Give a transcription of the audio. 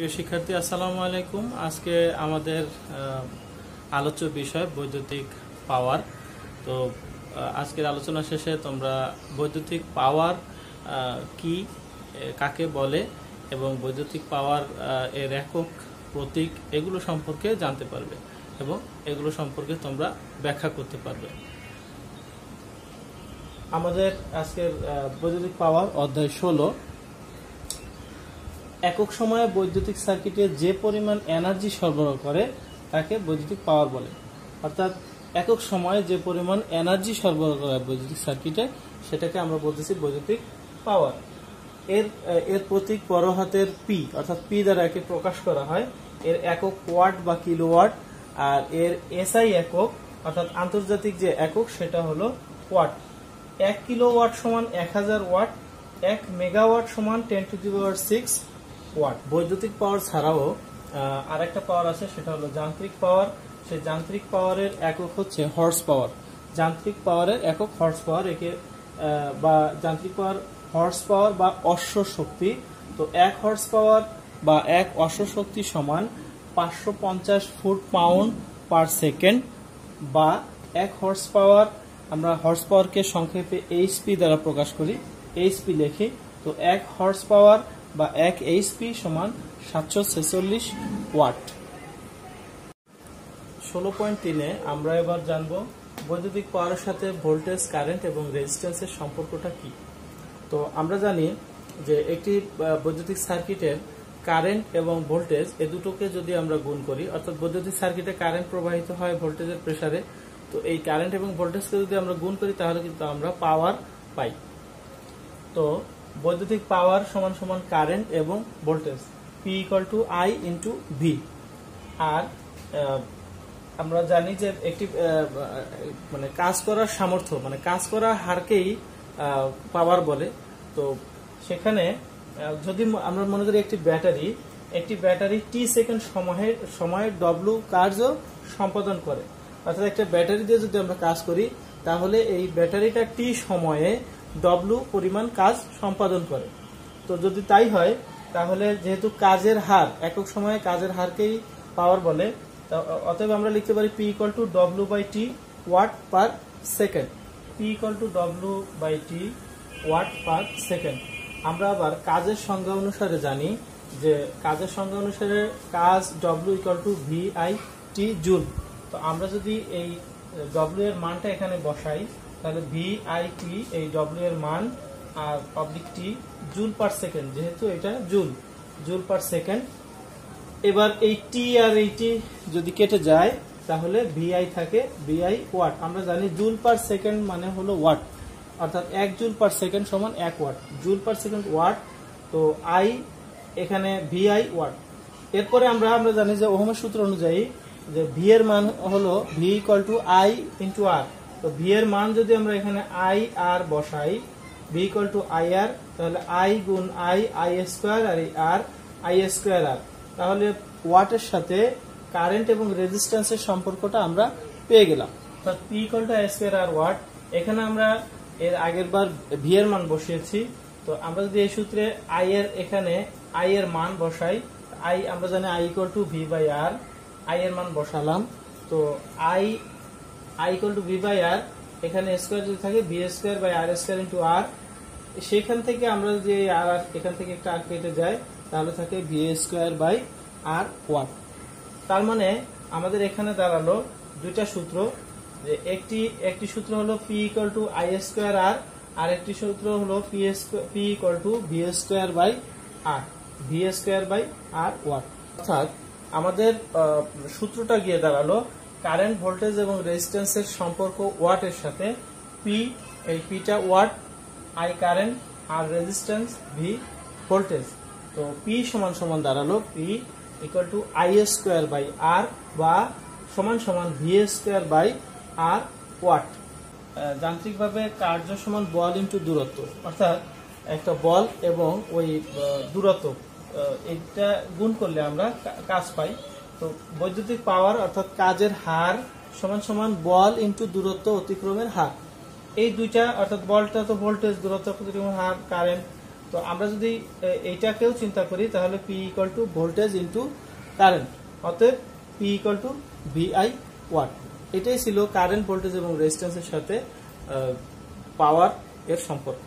প্রিয় শিক্ষার্থী, আসসালামু আলাইকুম। আজকে আমাদের আলোচ্য বিষয় বৈদ্যুতিক পাওয়ার। তো আজকের আলোচনা শেষে তোমরা বৈদ্যুতিক পাওয়ার কি কাকে বলে এবং বৈদ্যুতিক পাওয়ার এর একক প্রতীক এগুলো সম্পর্কে জানতে পারবে এবং এগুলো সম্পর্কে তোমরা ব্যাখ্যা করতে পারবে। আমাদের আজকের বৈদ্যুতিক পাওয়ার অধ্যায় ষোলো। একক সময়ে বৈদ্যুতিক সার্কিটে যে পরিমাণ এনার্জি সরবরাহ করে, তাকে বৈদ্যুতিক পাওয়ার বলে। অর্থাৎ একক সময়ে যে পরিমাণ এনার্জি সরবরাহ করা বৈদ্যুতিক সার্কিটে, সেটাকে আমরা বলতেছি বৈদ্যুতিক পাওয়ার। এর এর প্রতীক বড় হাতের পি অর্থাৎ পি দ্বারা একে প্রকাশ করা হয়। এর একক ওয়াট বা কিলোওয়াট, আর এর এসআই একক, অর্থাৎ আন্তর্জাতিক যে একক, সেটা হলো ওয়াট। এক কিলোওয়াট সমান এক হাজার ওয়াট, এক মেগাওয়াট সমান ten to the power six watt. বৈদ্যুতিক পাওয়ার ছাড়াও আরেকটা পাওয়ার আছে, সেটা হলো যান্ত্রিক পাওয়ার সেই যান্ত্রিক পাওয়ারের একক হচ্ছে হর্স পাওয়ার যান্ত্রিক পাওয়ারের একক হর্স পাওয়ার একে বা যান্ত্রিক পাওয়ার হর্স পাওয়ার বা অশ্ব শক্তি। তো এক হর্স পাওয়ার বা এক অশ্ব শক্তি সমান পাঁচশো পঞ্চাশ ফুট পাউন্ড পার সেকেন্ড বা এক হর্স পাওয়ার আমরা হর্স পাওয়ারকে সংক্ষেপে এইচপি দ্বারা প্রকাশ করি। এইচপি লেখি। তো এক হর্স পাওয়ার বা এক এইচপি সমান সাতশো ছেচল্লিশ ওয়াট। ষোলো পয়েন্ট তিনে আমরা এবার জানব বৈদ্যুতিক পাওয়ারের সাথে ভোল্টেজ, কারেন্ট এবং রেজিস্ট্যান্সের সম্পর্কটা কি। তো আমরা জানি যে একটি বৈদ্যুতিক সার্কিটের কারেন্ট এবং ভোল্টেজ এ দুটোকে যদি আমরা গুণ করি, অর্থাৎ বৈদ্যুতিক সার্কিটে কারেন্ট প্রবাহিত হয় ভোল্টেজের প্রেসারে তো এই কারেন্ট এবং ভোল্টেজকে যদি আমরা গুণ করি, তাহলে কিন্তু আমরা পাওয়ার পাই। তো বৈদ্যুতিক পাওয়ার সমান সমান কারেন্ট এবং voltage P equal to I into V আর আমরা জানি যে একটি মানে কাজ করার সামর্থ্য মানে কাজ করার হারকেই পাওয়ার বলে। তো সেখানে যদি আমরা মনে করি একটি ব্যাটারি একটি ব্যাটারি টি সেকেন্ড সময়ের সময়ে ডব্লু কার্য সম্পাদন করে। অর্থাৎ একটা ব্যাটারি দিয়ে যদি আমরা কাজ করি, তাহলে এই ব্যাটারিটা টি সময়ে ডব্লু পরিমাণ কাজ সম্পাদন করে। তো যদি তাই হয়, তাহলে যেহেতু কাজের হার, একক সময়ে কাজের হারকেই পাওয়ার বলে অতএব আমরা লিখতে পারি P equal to W by T watt per second P equal to W by T watt per second আমরা আবার কাজের সংজ্ঞা অনুসারে জানি যে কাজের সংজ্ঞা অনুসারে কাজ W equal to V I T joule তো আমরা যদি এই ডব্লিউ এর মানটা এখানে বসাই তাহলে ভি আই টি এই ডব্লিউ এর মান আর পাবলিক টি জুল পার সেকেন্ড যেহেতু এটা জুল জুল পার সেকেন্ড এবার এই টি আর এই টি যদি কেটে যায়, তাহলে ভিআই থাকে ভিআই ওয়াট আমরা জানি জুল পার সেকেন্ড মানে হলো ওয়াট অর্থাৎ এক জুল পার সেকেন্ড সমান এক watt joule per second watt তো আই এখানে ভিআই ওয়াট এরপরে আমরা আমরা জানি যে ওহমের সূত্র অনুযায়ী যে ভি এর মান হলো V equal to I into R তো ভি এর মান যদি আমরা এখানে আই আর বসাই V equal to I R তাহলে আই গুণ I I square R R I square R তাহলে ওয়াটের সাথে কারেন্ট এবং রেজিস্ট্যান্সের সম্পর্কটা আমরা পেয়ে গেলাম। অর্থাৎ P equal to I square R watt এখানে আমরা এর আগের বার ভি এর মান বসিয়েছি। তো আমরা যদি এই সূত্রে আই এর এখানে আই এর মান বসাই আই আমরা জানি I equal to V by R I এর মান বসালাম। তো I I equal to V by R এখানে স্কোয়ার যদি থাকে V square by R square into R সেখান থেকে আমরা যে আর আর এখান থেকে একটা আর কেটে যায় তাহলে থাকে V square by R one তার মানে আমাদের এখানে দাঁড়াল দুইটা সূত্র, যে একটি একটি সূত্র হলো P equal to I square R আর একটি সূত্র হলো P P equal to V square by R V square by R one অর্থাৎ আমাদের সূত্রটা গিয়ে দাঁড়াল কারেন্ট ভোল্টেজ এবং রেজিস্ট্যান্সের সম্পর্ক ওয়াটের সাথে পি এই পিটা watt I current R resistance V voltage তো পি সমান সমান দাঁড়াল P equal to I square by R বা সমান সমান V square by R watt যান্ত্রিকভাবে কার্য সমান বল ইন্টু দূরত্ব, অর্থাৎ একটা বল এবং ওই দূরত্ব এটা গুণ করলে আমরা কাজ পাই। তো বৈদ্যুতিক পাওয়ার অর্থাৎ কাজের হার সমান সমান বল ইন্টু দূরত্ব অতিক্রমের হার। এই দুইটা, অর্থাৎ বলটা তো ভোল্টেজ দূরত্ব অতিক্রমের হার কারেন্ট তো আমরা যদি এইটাকেও চিন্তা করি, তাহলে P equal to voltage into current অতএব P equal to VI watt এটাই ছিল কারেন্ট ভোল্টেজ এবং রেজিস্ট্যান্সের সাথে পাওয়ার এর সম্পর্ক।